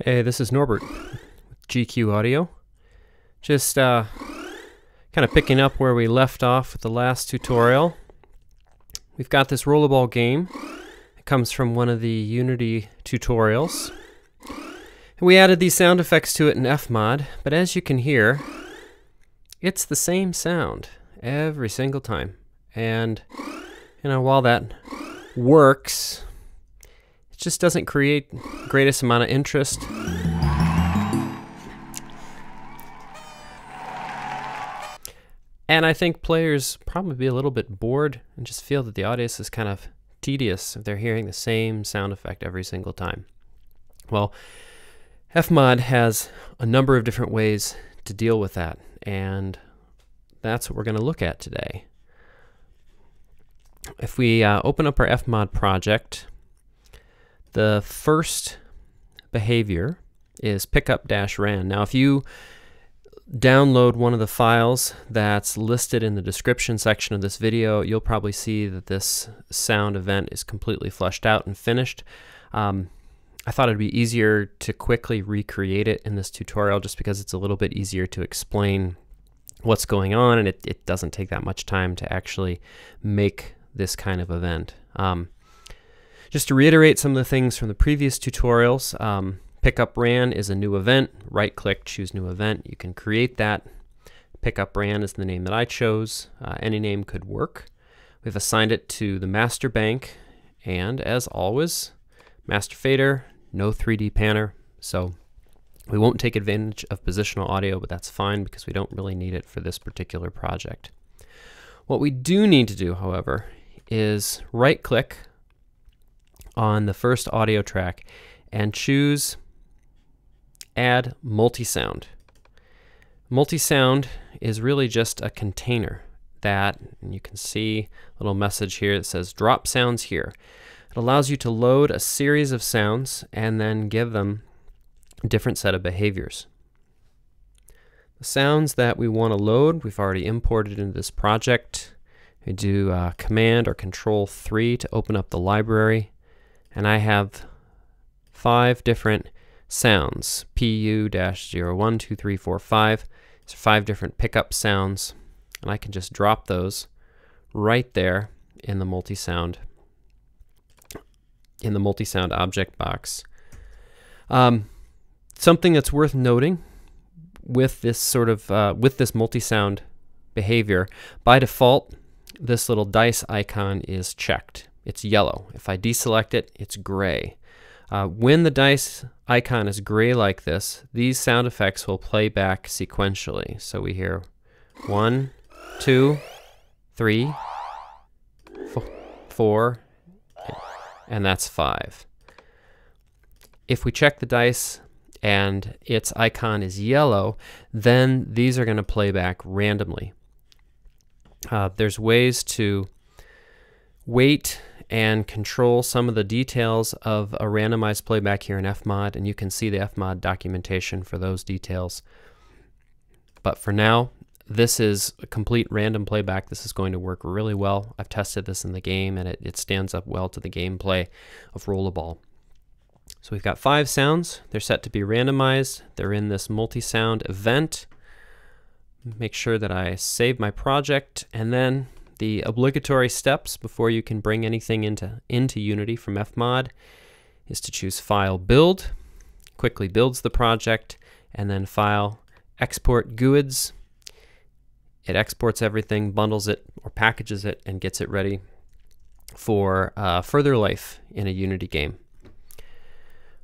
Hey, this is Norbert with GQ Audio. Just uh, kind of picking up where we left off with the last tutorial. We've got this rollerball game. It comes from one of the Unity tutorials. We added these sound effects to it in Fmod, but as you can hear, it's the same sound every single time. And, you know, while that works, just doesn't create greatest amount of interest. And I think players probably be a little bit bored and just feel that the audience is kind of tedious if they're hearing the same sound effect every single time. Well, Fmod has a number of different ways to deal with that, and that's what we're going to look at today. If we uh, open up our Fmod project, the first behavior is pickup-ran. Now, if you download one of the files that's listed in the description section of this video, you'll probably see that this sound event is completely flushed out and finished. Um, I thought it'd be easier to quickly recreate it in this tutorial just because it's a little bit easier to explain what's going on and it, it doesn't take that much time to actually make this kind of event. Um, just to reiterate some of the things from the previous tutorials, um, pickup ran is a new event. Right click, choose new event. You can create that. Pickup ran is the name that I chose. Uh, any name could work. We've assigned it to the master bank and as always, master fader, no 3D panner. So we won't take advantage of positional audio, but that's fine because we don't really need it for this particular project. What we do need to do, however, is right click on the first audio track and choose add multi-sound. Multi-sound is really just a container that, and you can see a little message here that says drop sounds here. It allows you to load a series of sounds and then give them a different set of behaviors. The sounds that we want to load, we've already imported into this project. We do uh, Command or Control 3 to open up the library. And I have five different sounds, PU-012345. These are five different pickup sounds. And I can just drop those right there in the multi-sound in the multi-sound object box. Um, something that's worth noting with this sort of uh, with this multi-sound behavior, by default, this little dice icon is checked. It's yellow. If I deselect it, it's gray. Uh, when the dice icon is gray like this, these sound effects will play back sequentially. So we hear one, two, three, four, and that's 5. If we check the dice and its icon is yellow, then these are going to play back randomly. Uh, there's ways to wait and control some of the details of a randomized playback here in Fmod, and you can see the Fmod documentation for those details. But for now, this is a complete random playback. This is going to work really well. I've tested this in the game and it, it stands up well to the gameplay of Rollerball. So we've got five sounds. They're set to be randomized. They're in this multi-sound event. Make sure that I save my project and then the obligatory steps before you can bring anything into, into Unity from Fmod is to choose File Build, quickly builds the project, and then File Export GUIDs it exports everything, bundles it, or packages it, and gets it ready for uh, further life in a Unity game.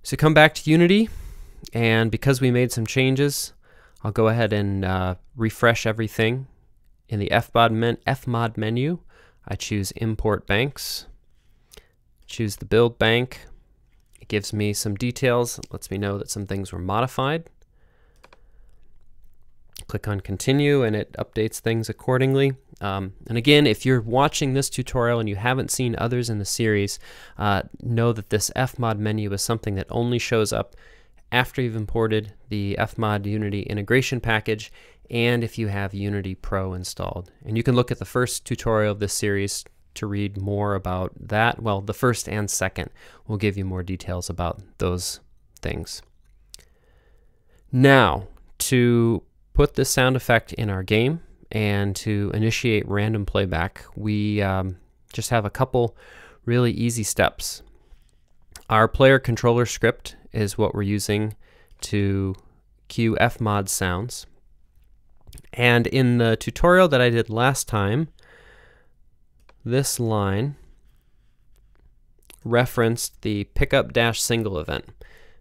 So come back to Unity, and because we made some changes, I'll go ahead and uh, refresh everything. In the Fmod, men Fmod menu, I choose Import Banks, choose the Build Bank. It gives me some details, lets me know that some things were modified. Click on continue and it updates things accordingly. Um, and again, if you're watching this tutorial and you haven't seen others in the series, uh, know that this Fmod menu is something that only shows up after you've imported the Fmod Unity integration package and if you have Unity Pro installed. And you can look at the first tutorial of this series to read more about that. Well, the first and second will give you more details about those things. Now, to put this sound effect in our game and to initiate random playback, we um, just have a couple really easy steps. Our player controller script is what we're using to cue Fmod sounds. And in the tutorial that I did last time, this line referenced the pickup dash single event.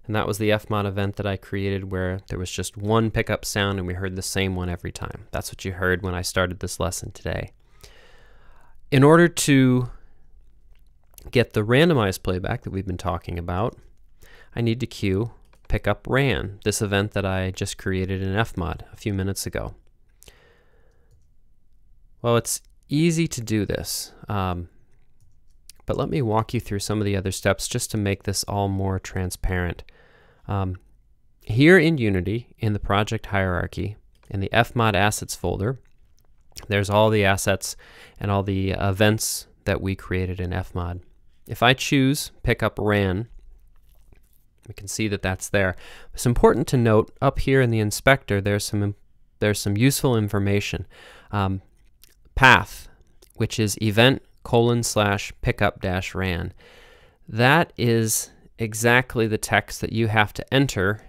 And that was the Fmod event that I created where there was just one pickup sound and we heard the same one every time. That's what you heard when I started this lesson today. In order to get the randomized playback that we've been talking about, I need to cue pickup ran, this event that I just created in Fmod a few minutes ago. Well, it's easy to do this, um, but let me walk you through some of the other steps just to make this all more transparent. Um, here in Unity, in the project hierarchy, in the Fmod assets folder, there's all the assets and all the events that we created in Fmod. If I choose pickup ran, we can see that that's there. It's important to note up here in the inspector there's some there's some useful information. Um, path, which is event colon slash pickup dash ran. That is exactly the text that you have to enter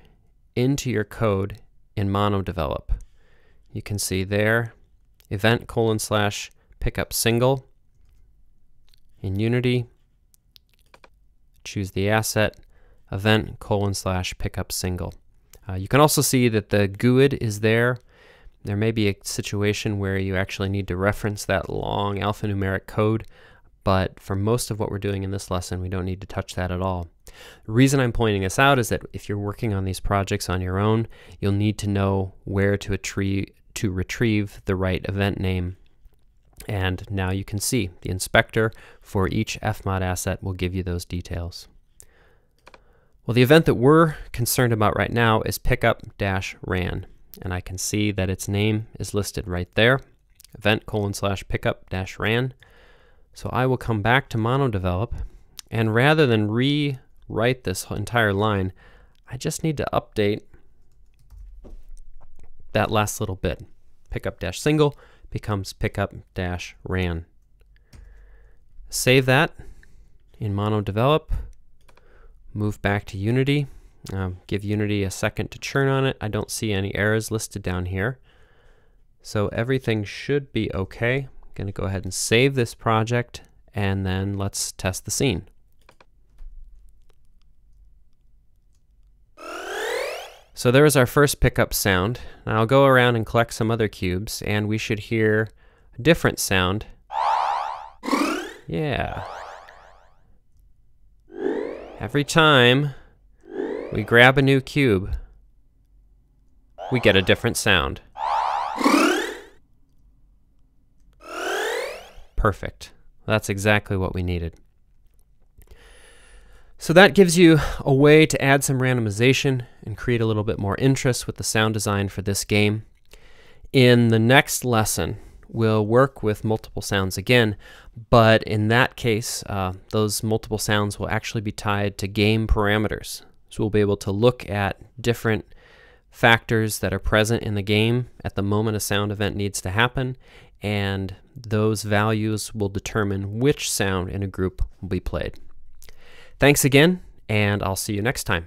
into your code in MonoDevelop. You can see there, event colon slash pickup single. In Unity, choose the asset, event colon slash pickup single. Uh, you can also see that the GUID is there. There may be a situation where you actually need to reference that long alphanumeric code, but for most of what we're doing in this lesson, we don't need to touch that at all. The reason I'm pointing this out is that if you're working on these projects on your own, you'll need to know where to to retrieve the right event name. And now you can see the inspector for each Fmod asset will give you those details. Well, the event that we're concerned about right now is pickup-ran, and I can see that its name is listed right there, event colon slash pickup-ran. So I will come back to MonoDevelop, and rather than rewrite this entire line, I just need to update that last little bit. Pickup dash single becomes pickup dash ran. Save that in MonoDevelop move back to Unity, um, give Unity a second to churn on it. I don't see any errors listed down here. So everything should be okay. I'm to go ahead and save this project and then let's test the scene. So there is our first pickup sound. Now I'll go around and collect some other cubes and we should hear a different sound. Yeah. Every time we grab a new cube, we get a different sound. Perfect. That's exactly what we needed. So that gives you a way to add some randomization and create a little bit more interest with the sound design for this game. In the next lesson, we'll work with multiple sounds again, but in that case, uh, those multiple sounds will actually be tied to game parameters. So we'll be able to look at different factors that are present in the game at the moment a sound event needs to happen, and those values will determine which sound in a group will be played. Thanks again, and I'll see you next time.